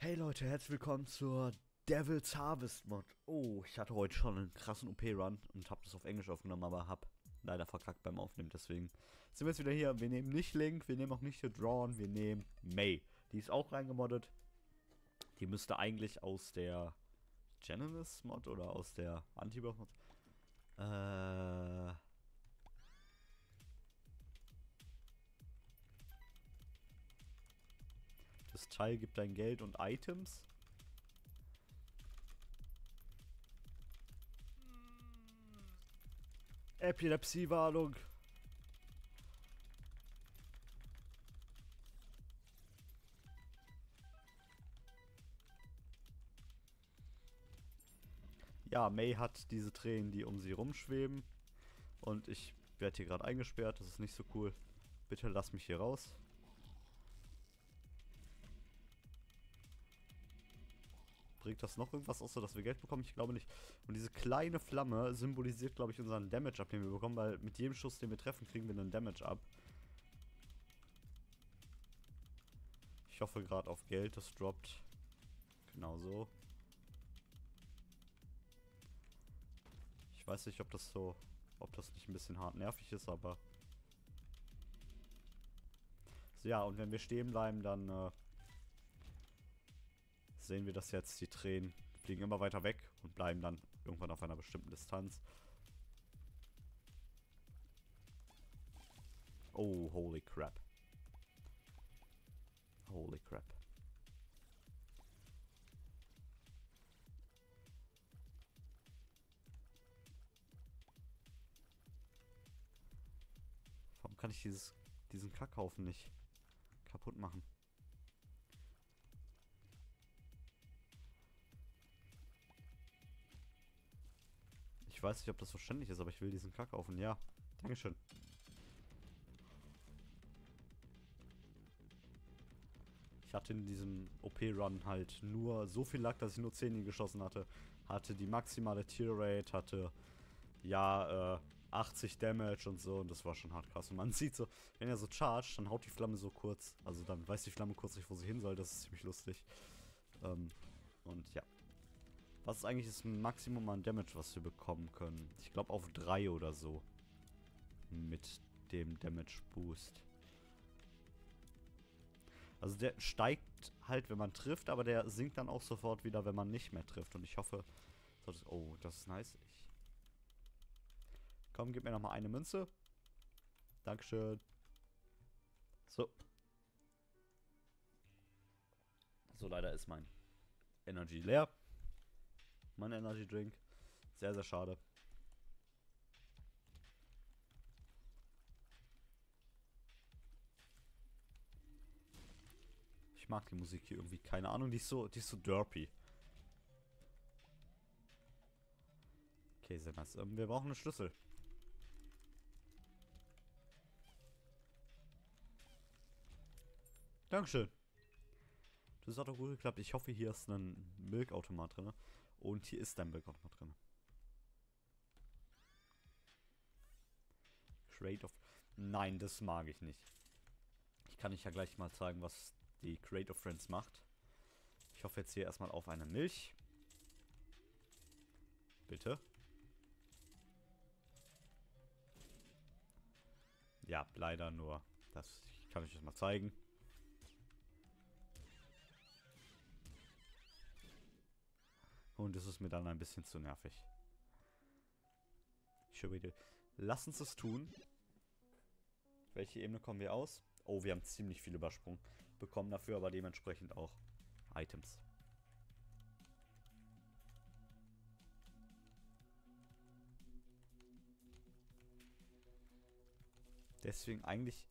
Hey Leute, herzlich willkommen zur Devil's Harvest Mod. Oh, ich hatte heute schon einen krassen OP-Run und habe das auf Englisch aufgenommen, aber habe leider verkackt beim Aufnehmen. Deswegen sind wir jetzt wieder hier. Wir nehmen nicht Link, wir nehmen auch nicht The Drawn, wir nehmen May. Die ist auch reingemoddet. Die müsste eigentlich aus der Genesis Mod oder aus der Anti-Mod. Äh. Das Teil gibt dein Geld und Items. Epilepsie-Warnung. Ja, May hat diese Tränen, die um sie rumschweben. Und ich werde hier gerade eingesperrt. Das ist nicht so cool. Bitte lass mich hier raus. Bringt das noch irgendwas, außer dass wir Geld bekommen? Ich glaube nicht. Und diese kleine Flamme symbolisiert, glaube ich, unseren Damage ab, den wir bekommen, weil mit jedem Schuss, den wir treffen, kriegen wir einen Damage ab. Ich hoffe gerade auf Geld, das droppt. Genau so. Ich weiß nicht, ob das so, ob das nicht ein bisschen hart nervig ist, aber... So, ja, und wenn wir stehen bleiben, dann... Äh, sehen wir das jetzt. Die Tränen fliegen immer weiter weg und bleiben dann irgendwann auf einer bestimmten Distanz. Oh, holy crap. Holy crap. Warum kann ich dieses, diesen Kackhaufen nicht kaputt machen? Ich weiß nicht, ob das verständlich ist, aber ich will diesen Kackhaufen. Ja, Dankeschön. Ich hatte in diesem OP-Run halt nur so viel Lack, dass ich nur 10 geschossen hatte. Hatte die maximale Tier-Rate, hatte ja äh, 80 Damage und so und das war schon hart krass. Und man sieht so, wenn er so chargt, dann haut die Flamme so kurz. Also dann weiß die Flamme kurz nicht, wo sie hin soll. Das ist ziemlich lustig. Ähm, und ja. Was ist eigentlich das Maximum an Damage, was wir bekommen können? Ich glaube auf 3 oder so. Mit dem Damage Boost. Also der steigt halt, wenn man trifft, aber der sinkt dann auch sofort wieder, wenn man nicht mehr trifft. Und ich hoffe... Oh, das ist nice. Ich Komm, gib mir nochmal eine Münze. Dankeschön. So. So, leider ist mein Energy leer. Mein Energy Drink. Sehr, sehr schade. Ich mag die Musik hier irgendwie. Keine Ahnung, die ist so, die ist so derpy. Okay, sehr nice. Ähm, wir brauchen einen Schlüssel. Dankeschön. Das hat doch gut geklappt. Ich hoffe, hier ist ein Milkautomat drin. Und hier ist dein Milkautomat drin. Crate of... Nein, das mag ich nicht. Ich kann euch ja gleich mal zeigen, was die Crate of Friends macht. Ich hoffe jetzt hier erstmal auf eine Milch. Bitte. Ja, leider nur. Das ich kann euch das mal zeigen. Und es ist mir dann ein bisschen zu nervig. Wieder. Lass uns das tun. Welche Ebene kommen wir aus? Oh, wir haben ziemlich viel Übersprung. Bekommen dafür aber dementsprechend auch Items. Deswegen eigentlich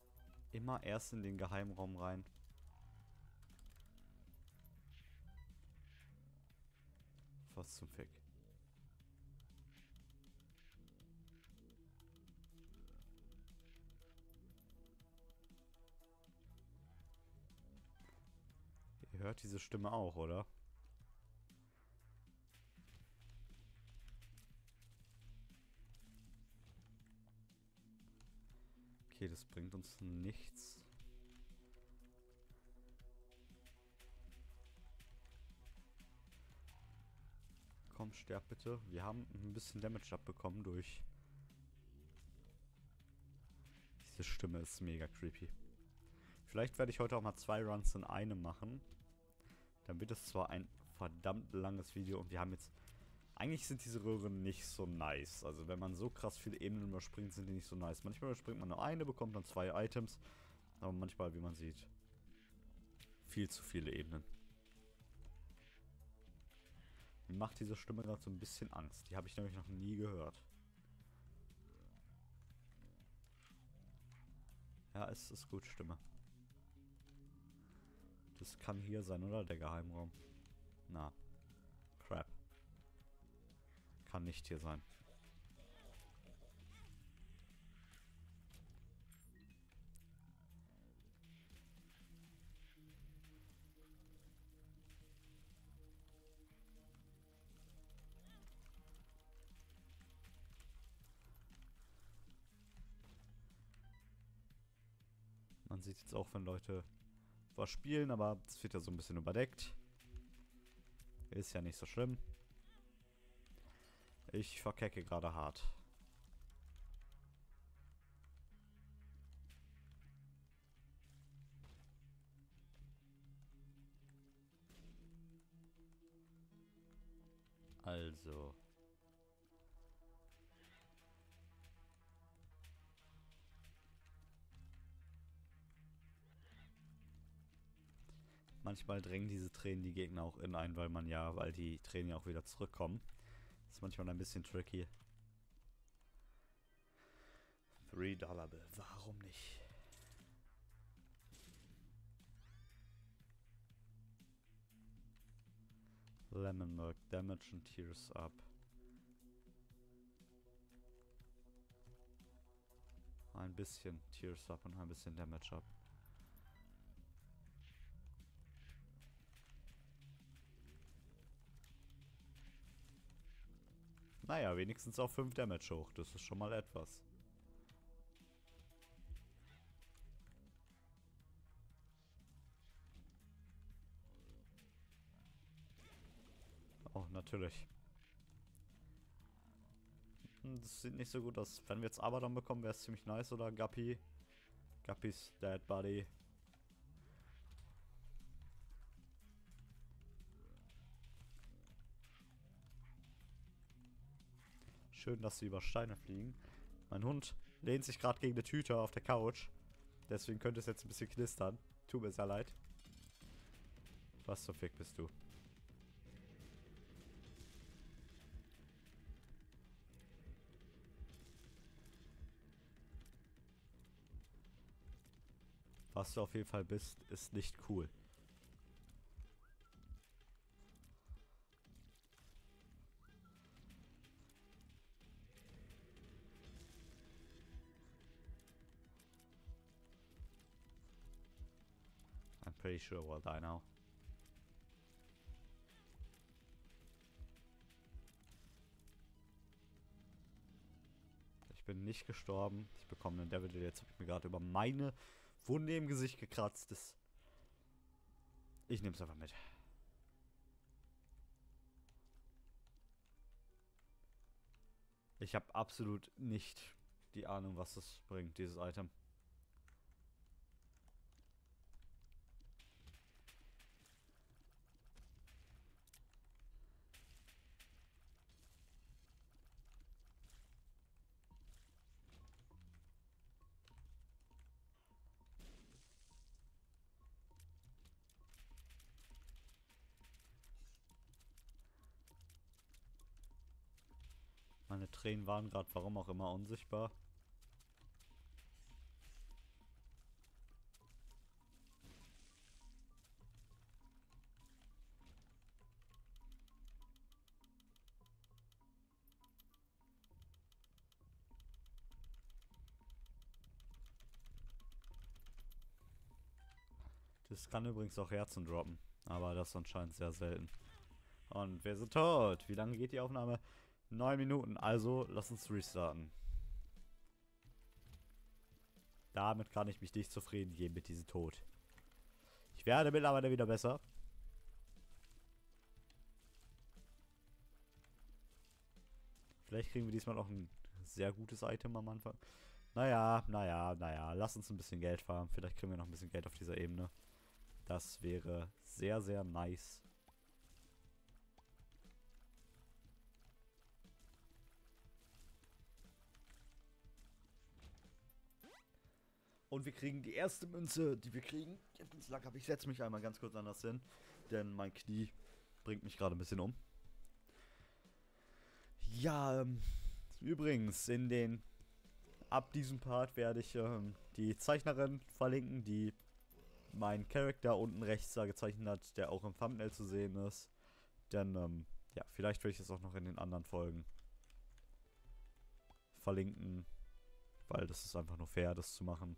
immer erst in den Geheimraum rein. Was zum Fick. Ihr hört diese Stimme auch, oder? Okay, das bringt uns nichts. Komm, sterb bitte. Wir haben ein bisschen Damage abbekommen durch... Diese Stimme ist mega creepy. Vielleicht werde ich heute auch mal zwei Runs in einem machen. Dann wird es zwar ein verdammt langes Video und wir haben jetzt... Eigentlich sind diese Röhren nicht so nice. Also wenn man so krass viele Ebenen überspringt, sind die nicht so nice. Manchmal überspringt man nur eine, bekommt dann zwei Items. Aber manchmal, wie man sieht, viel zu viele Ebenen. Mir macht diese Stimme gerade so ein bisschen Angst. Die habe ich nämlich noch nie gehört. Ja, es ist gut, Stimme. Das kann hier sein, oder? Der Geheimraum. Na. Crap. Kann nicht hier sein. Man sieht jetzt auch, wenn Leute was spielen, aber es wird ja so ein bisschen überdeckt. Ist ja nicht so schlimm. Ich verkecke gerade hart. Also. Manchmal drängen diese Tränen die Gegner auch in ein, weil man ja, weil die Tränen ja auch wieder zurückkommen. Das ist manchmal ein bisschen tricky. 3 Dollar Bill, warum nicht? Lemon Milk, Damage and Tears Up. Ein bisschen Tears Up und ein bisschen Damage Up. Naja, wenigstens auf 5 Damage hoch. Das ist schon mal etwas. Oh, natürlich. Hm, das sieht nicht so gut aus. Wenn wir jetzt Abaddon bekommen, wäre es ziemlich nice, oder Guppy? Guppys Dead Body. Schön, dass sie über Steine fliegen. Mein Hund lehnt sich gerade gegen eine Tüte auf der Couch. Deswegen könnte es jetzt ein bisschen knistern. Tut mir sehr leid. Was zur Fick bist du? Was du auf jeden Fall bist, ist nicht cool. Pretty sure we'll die now. Ich bin nicht gestorben. Ich bekomme einen Devil Jetzt habe ich mir gerade über meine Wunde im Gesicht gekratzt. Das ich nehme es einfach mit. Ich habe absolut nicht die Ahnung, was das bringt, dieses Item. Meine Tränen waren gerade, warum auch immer, unsichtbar. Das kann übrigens auch Herzen droppen. Aber das anscheinend sehr selten. Und wir sind tot. Wie lange geht die Aufnahme? 9 Minuten, also lass uns restarten. Damit kann ich mich nicht zufrieden geben mit diesem Tod. Ich werde mittlerweile wieder besser. Vielleicht kriegen wir diesmal noch ein sehr gutes Item am Anfang. Naja, naja, naja. Lass uns ein bisschen Geld farmen. Vielleicht kriegen wir noch ein bisschen Geld auf dieser Ebene. Das wäre sehr, sehr nice. Und wir kriegen die erste Münze, die wir kriegen. Lack habe ich setze mich einmal ganz kurz anders hin, denn mein Knie bringt mich gerade ein bisschen um. Ja, ähm, übrigens, in den ab diesem Part werde ich ähm, die Zeichnerin verlinken, die meinen Charakter unten rechts da gezeichnet hat, der auch im Thumbnail zu sehen ist. Denn, ähm, ja, vielleicht will ich es auch noch in den anderen Folgen verlinken, weil das ist einfach nur fair, das zu machen.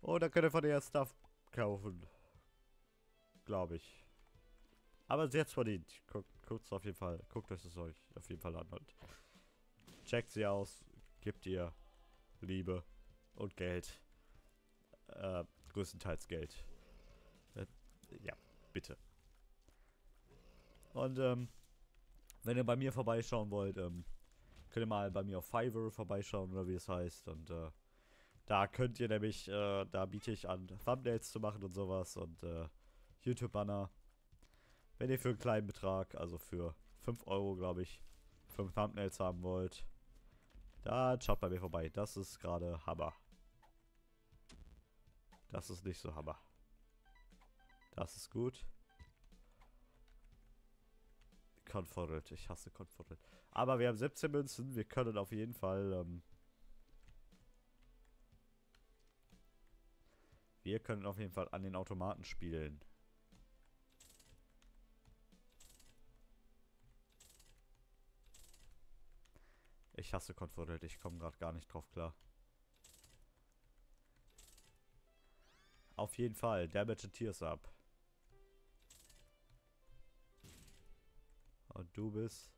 Und dann könnt ihr von der Stuff kaufen. Glaube ich. Aber sehr verdient. Guckt es auf jeden Fall. Guckt euch das euch auf jeden Fall an und checkt sie aus. Gebt ihr Liebe und Geld. Äh, größtenteils Geld. Äh, ja, bitte. Und ähm, wenn ihr bei mir vorbeischauen wollt, ähm, könnt ihr mal bei mir auf Fiverr vorbeischauen oder wie es heißt. Und äh, da könnt ihr nämlich, äh, da biete ich an, Thumbnails zu machen und sowas und äh, YouTube-Banner. Wenn ihr für einen kleinen Betrag, also für 5 Euro, glaube ich, 5 Thumbnails haben wollt, dann schaut bei mir vorbei. Das ist gerade Hammer. Das ist nicht so Hammer. Das ist gut. Confident. Ich hasse Confident. Aber wir haben 17 Münzen. Wir können auf jeden Fall ähm, Wir können auf jeden Fall an den Automaten spielen. Ich hasse Confident, ich komme gerade gar nicht drauf klar. Auf jeden Fall, Damage Tears up. Und du bist...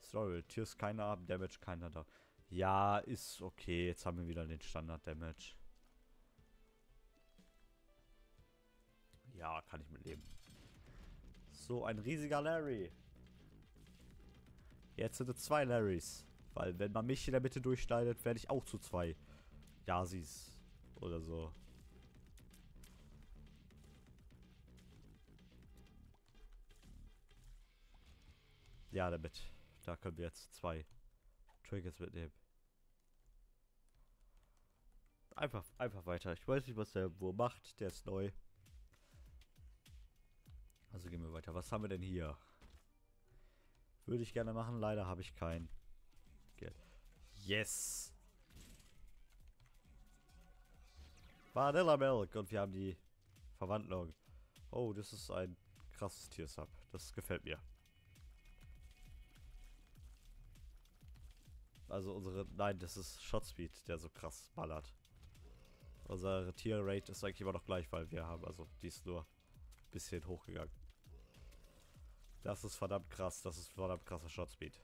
Sorry, Tears keiner ab, Damage keiner da. Ja, ist okay. Jetzt haben wir wieder den Standard-Damage. Ja, kann ich mitleben. So, ein riesiger Larry. Jetzt sind es zwei Larrys. Weil wenn man mich in der Mitte durchschneidet, werde ich auch zu zwei Yasis oder so. Ja, damit. Da können wir jetzt zwei Triggers mitnehmen. Einfach, einfach weiter. Ich weiß nicht, was der Wurm macht. Der ist neu. Also gehen wir weiter. Was haben wir denn hier? Würde ich gerne machen. Leider habe ich kein Geld. Yes! Vanilla Milk. Und wir haben die Verwandlung. Oh, das ist ein krasses Tiersub. Das gefällt mir. Also unsere... Nein, das ist Shotspeed, der so krass ballert. Unsere Tier-Rate ist eigentlich immer noch gleich, weil wir haben... Also, die ist nur ein bisschen hochgegangen. Das ist verdammt krass. Das ist verdammt krasser Shotspeed.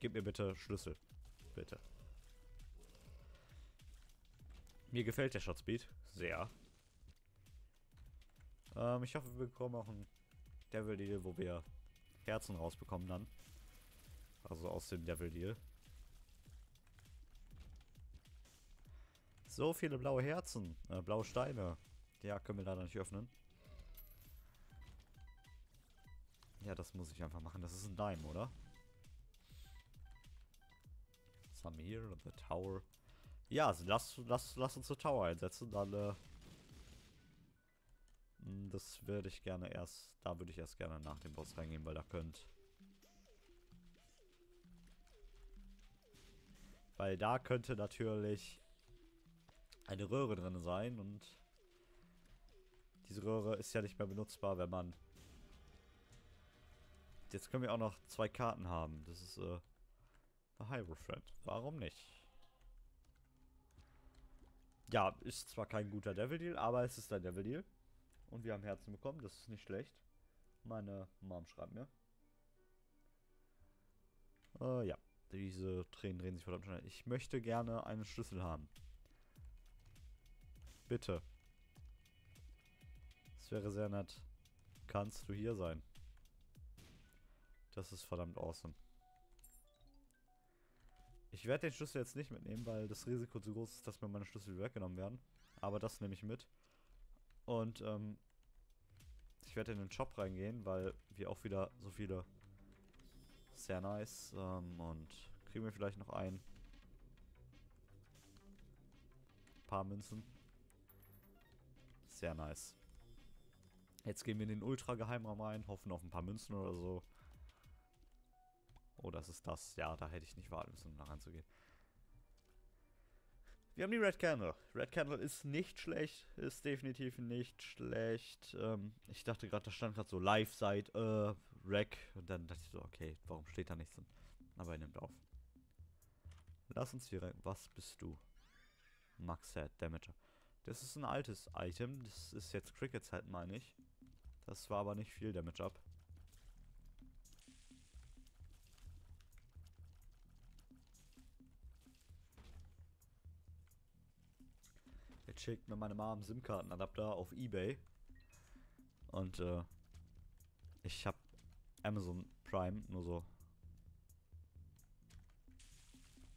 Gib mir bitte Schlüssel. Bitte. Mir gefällt der Shotspeed. Sehr. Ähm, ich hoffe, wir bekommen auch ein Devil Deal, wo wir Herzen rausbekommen dann. Also aus dem Devil Deal. So viele blaue Herzen. Äh, blaue Steine. Ja, können wir leider nicht öffnen. Ja, das muss ich einfach machen. Das ist ein Dime, oder? Samir und the Tower. Ja, also lass, lass, lass uns the Tower einsetzen. Dann, äh, hm, das würde ich gerne erst, da würde ich erst gerne nach dem Boss reingehen, weil da könnt. Weil da könnte natürlich eine Röhre drin sein und diese Röhre ist ja nicht mehr benutzbar, wenn man Jetzt können wir auch noch zwei Karten haben. Das ist äh, a Hyrule Friend. Warum nicht? Ja, ist zwar kein guter Devil Deal, aber es ist ein Devil Deal. Und wir haben Herzen bekommen, das ist nicht schlecht. Meine Mom schreibt mir. Äh, ja, diese Tränen drehen sich verdammt schnell. Ich möchte gerne einen Schlüssel haben. Bitte. Das wäre sehr nett. Kannst du hier sein? Das ist verdammt awesome. Ich werde den Schlüssel jetzt nicht mitnehmen, weil das Risiko zu groß ist, dass mir meine Schlüssel weggenommen werden. Aber das nehme ich mit. Und ähm, ich werde in den Shop reingehen, weil wir auch wieder so viele... Sehr nice. Ähm, und kriegen wir vielleicht noch ein paar Münzen. Sehr nice. Jetzt gehen wir in den Ultra-Geheimraum rein, hoffen auf ein paar Münzen oder so. Oh, das ist das. Ja, da hätte ich nicht warten müssen, um da reinzugehen. Wir haben die Red Candle. Red Candle ist nicht schlecht. Ist definitiv nicht schlecht. Ähm, ich dachte gerade, da stand gerade so Live-Site, äh, Rack. Und dann dachte ich so, okay, warum steht da nichts drin? Aber er nimmt auf. Lass uns hier rein. Was bist du? Max Set Damager. Das ist ein altes Item. Das ist jetzt Crickets halt, meine ich. Das war aber nicht viel Damage ab. Schickt mir meine Mom SIM-Kartenadapter auf Ebay. Und äh, ich habe Amazon Prime nur so.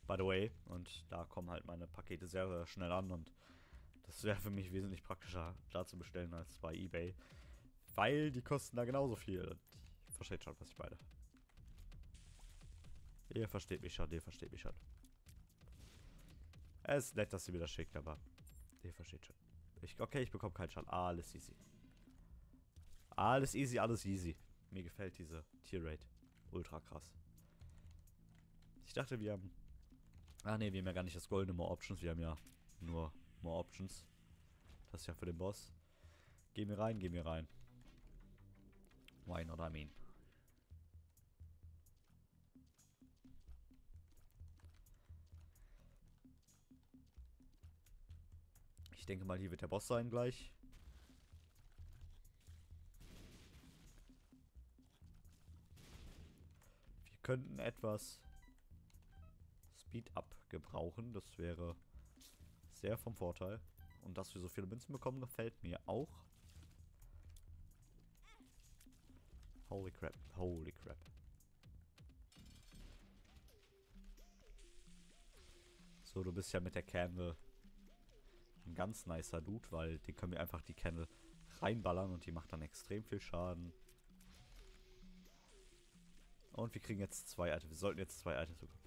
By the way. Und da kommen halt meine Pakete sehr schnell an und das wäre für mich wesentlich praktischer, da zu bestellen als bei Ebay. Weil die kosten da genauso viel. Ich verstehe schon, was ich meine. Ihr versteht mich schon, ihr versteht mich schon. Es ist nett, dass sie mir das schickt, aber ihr versteht schon. Ich, okay, ich bekomme keinen Schaden. Alles easy. Alles easy, alles easy. Mir gefällt diese Tier-Rate. Ultra krass. Ich dachte, wir haben... Ah ne, wir haben ja gar nicht das goldene More Options. Wir haben ja nur More Options. Das ist ja für den Boss. Geh mir rein, geh mir rein. Why not, I mean. Ich denke mal, hier wird der Boss sein gleich. Wir könnten etwas Speed Up gebrauchen. Das wäre sehr vom Vorteil. Und dass wir so viele Münzen bekommen, gefällt mir auch. Holy crap, holy crap. So, du bist ja mit der Candle ein ganz nicer Dude, weil die können wir einfach die Candle reinballern und die macht dann extrem viel Schaden. Und wir kriegen jetzt zwei Items. Wir sollten jetzt zwei Items bekommen.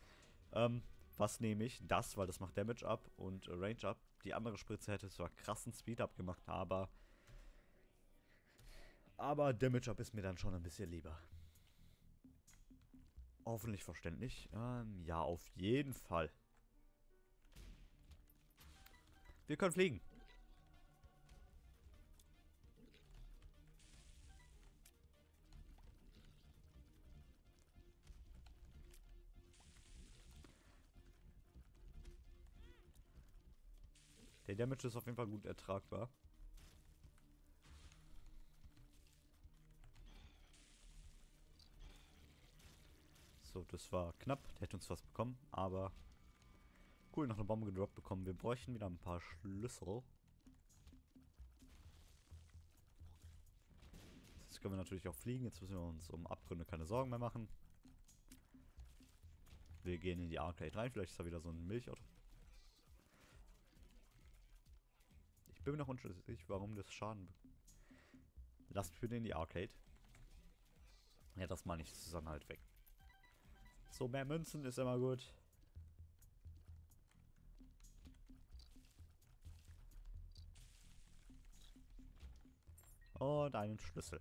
Ähm, was nehme ich? Das, weil das macht Damage up und Range up. Die andere Spritze hätte zwar krassen Speed up gemacht, aber aber Damage Up ist mir dann schon ein bisschen lieber. Hoffentlich verständlich. Ähm, ja, auf jeden Fall. Wir können fliegen. Der Damage ist auf jeden Fall gut ertragbar. So, das war knapp. Der hätte uns was bekommen, aber cool, noch eine Bombe gedroppt bekommen. Wir bräuchten wieder ein paar Schlüssel. Jetzt können wir natürlich auch fliegen. Jetzt müssen wir uns um Abgründe keine Sorgen mehr machen. Wir gehen in die Arcade rein. Vielleicht ist da wieder so ein Milchauto. Ich bin mir noch unschlüssig, warum das Schaden... Lasst bitte in die Arcade. Ja, das. Das ist dann halt weg. So, mehr Münzen ist immer gut. Und einen Schlüssel.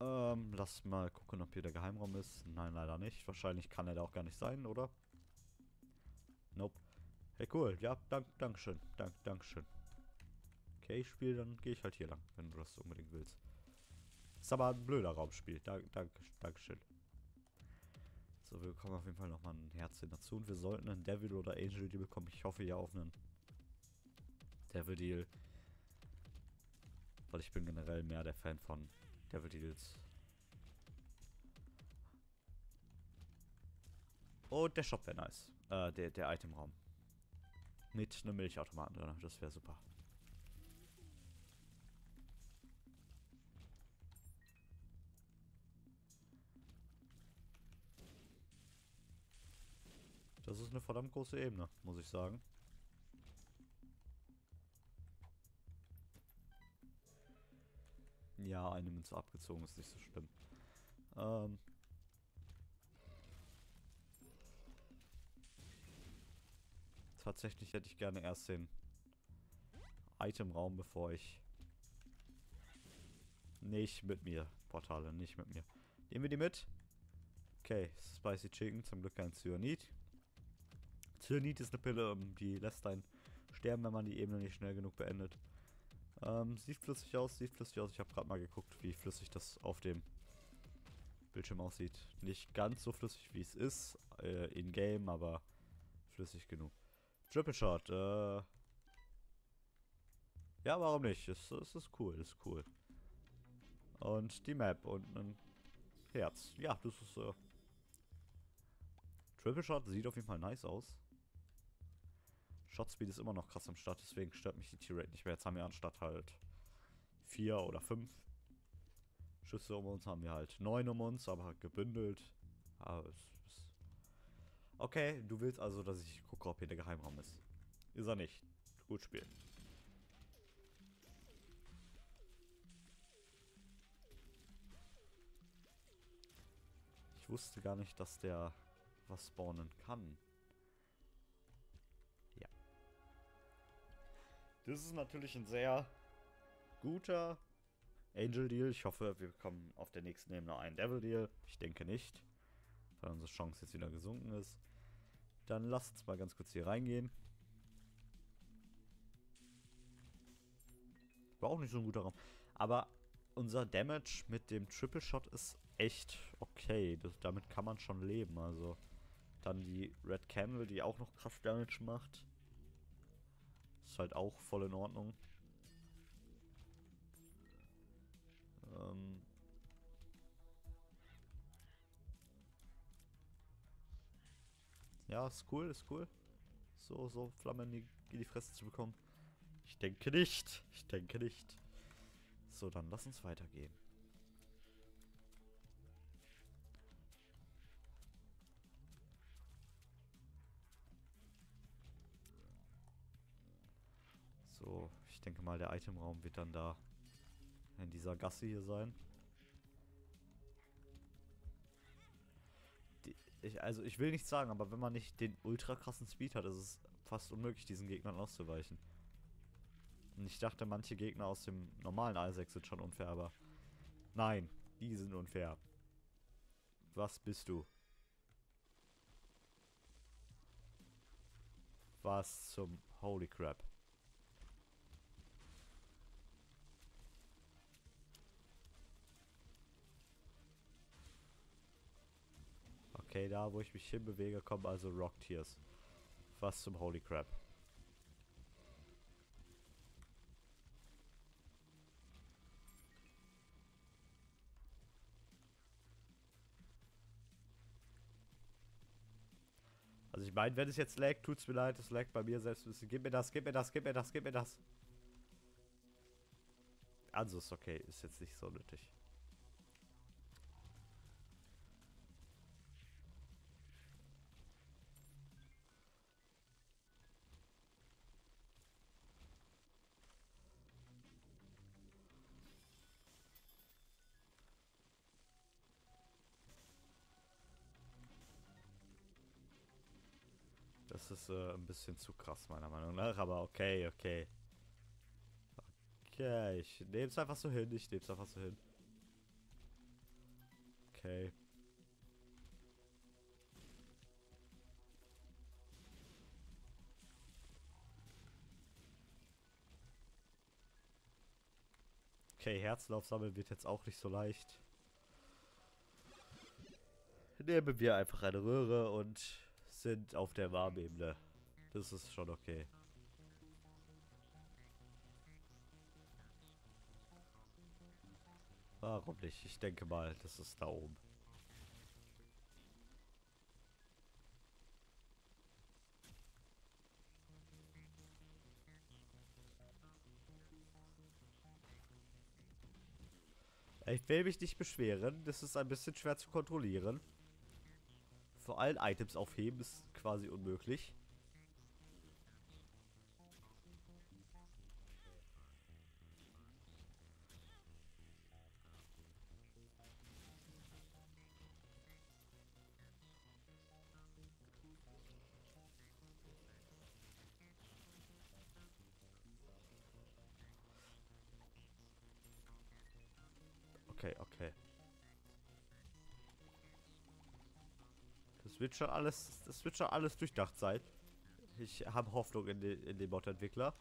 Ähm, lass mal gucken, ob hier der Geheimraum ist. Nein, leider nicht. Wahrscheinlich kann er da auch gar nicht sein, oder? Nope. Hey, cool. Ja, dank, Dankeschön. Dank, Dankeschön. Okay, ich spiele, dann gehe ich halt hier lang, wenn du das unbedingt willst. Ist aber ein blöder Raumspiel. Dank, dank, Dankeschön. So, wir bekommen auf jeden Fall nochmal ein Herzchen dazu. Und wir sollten einen Devil oder Angel Deal bekommen. Ich hoffe ja auf einen Devil Deal. Weil ich bin generell mehr der Fan von Devil Deals. Oh, der Shop wäre nice. Äh, der, der Itemraum. Mit einem Milchautomaten drin, das wäre super. Das ist eine verdammt große Ebene, muss ich sagen. Ja, eine Münze abgezogen ist nicht so schlimm. Ähm. Tatsächlich hätte ich gerne erst den Itemraum, bevor ich... Nicht mit mir. Portale, nicht mit mir. Nehmen wir die mit? Okay, Spicy Chicken, zum Glück kein Cyanid. Cyanid ist eine Pille, ähm, die lässt einen sterben, wenn man die Ebene nicht schnell genug beendet. Ähm, sieht flüssig aus, sieht flüssig aus. Ich habe gerade mal geguckt, wie flüssig das auf dem Bildschirm aussieht. Nicht ganz so flüssig, wie es ist äh, in-game, aber flüssig genug. Triple Shot, äh... Ja, warum nicht? Es, es ist cool, ist cool. Und die Map und ein Herz. Ja, das ist, äh... Triple Shot sieht auf jeden Fall nice aus. Shotspeed ist immer noch krass am Start, deswegen stört mich die T-Rate nicht mehr. Jetzt haben wir anstatt halt vier oder fünf Schüsse um uns, haben wir halt neun um uns, aber halt gebündelt. Es okay, du willst also, dass ich gucke, ob hier der Geheimraum ist. Ist er nicht. Gut spielen. Ich wusste gar nicht, dass der was spawnen kann. Das ist natürlich ein sehr guter Angel Deal. Ich hoffe, wir bekommen auf der nächsten Ebene einen Devil Deal. Ich denke nicht, weil unsere Chance jetzt wieder gesunken ist. Dann lasst uns mal ganz kurz hier reingehen. War auch nicht so ein guter Raum. Aber unser Damage mit dem Triple Shot ist echt okay. Das, damit kann man schon leben. Also dann die Red Candle, die auch noch krass Damage macht. Ist halt auch voll in Ordnung. Ähm ja, ist cool, ist cool. So, so Flammen in die, in die Fresse zu bekommen. Ich denke nicht. Ich denke nicht. So, dann lass uns weitergehen. So, ich denke mal, der Itemraum wird dann da in dieser Gasse hier sein. Die, ich, also ich will nichts sagen, aber wenn man nicht den ultra krassen Speed hat, ist es fast unmöglich, diesen Gegnern auszuweichen. Und ich dachte, manche Gegner aus dem normalen Isaac sind schon unfair, aber nein, die sind unfair. Was bist du? Was zum Holy Crap. Okay, da wo ich mich hinbewege, kommen also Rock Tears. Was zum Holy Crap. Also ich meine, wenn es jetzt lag, tut's mir leid, es lag bei mir selbst ein bisschen. Gib mir das, gib mir das, gib mir das, gib mir das. Also ist okay, ist jetzt nicht so nötig. Äh, ein bisschen zu krass, meiner Meinung nach. Aber okay, okay. Okay, ich nehme es einfach so hin. Ich nehme es einfach so hin. Okay. Okay, Herzlauf sammeln wird jetzt auch nicht so leicht. Nehmen wir einfach eine Röhre und sind auf der Warmebene. Das ist schon okay. Warum nicht? Ich denke mal, das ist da oben. Ich will mich nicht beschweren. Das ist ein bisschen schwer zu kontrollieren. Vor allem Items aufheben ist quasi unmöglich. Wird schon alles, das wird schon alles durchdacht sein. Ich habe Hoffnung in, den, in den Mod-Entwickler.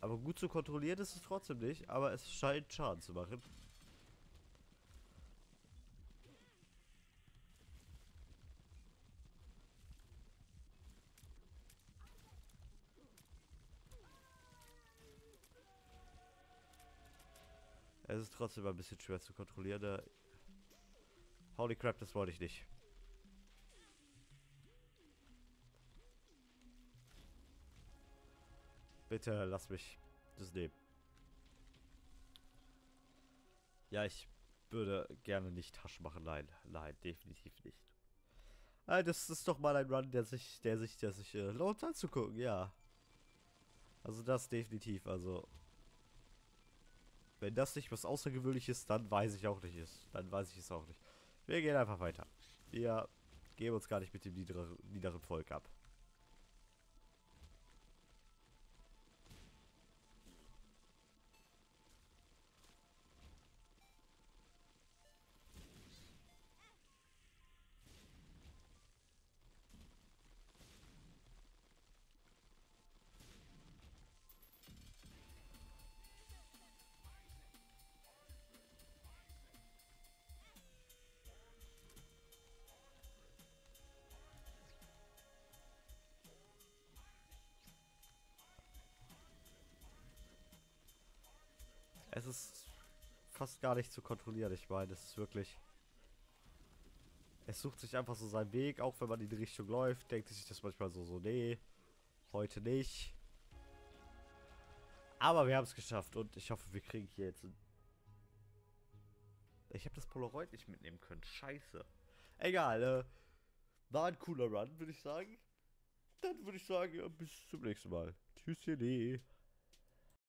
Aber gut zu kontrollieren ist es trotzdem nicht, aber es scheint Schaden zu machen. Es ist trotzdem ein bisschen schwer zu kontrollieren. Da Holy crap, das wollte ich nicht. Bitte lass mich das nehmen. Ja, ich würde gerne nicht Taschen machen. Nein, nein, definitiv nicht. Das ist doch mal ein Run, der sich, der sich, der sich äh, lohnt anzugucken, ja. Also das definitiv, also wenn das nicht was Außergewöhnliches ist, dann weiß ich auch nicht. Dann weiß ich es auch nicht. Wir gehen einfach weiter. Wir geben uns gar nicht mit dem niederen Volk ab. Es ist fast gar nicht zu kontrollieren. Ich meine, es ist wirklich... Es sucht sich einfach so seinen Weg, auch wenn man in die Richtung läuft, denkt sich das manchmal so, so, nee, heute nicht. Aber wir haben es geschafft und ich hoffe, wir kriegen hier jetzt... Ich habe das Polaroid nicht mitnehmen können. Scheiße. Egal, äh, war ein cooler Run, würde ich sagen. Dann würde ich sagen, ja, bis zum nächsten Mal. Tschüss, ihr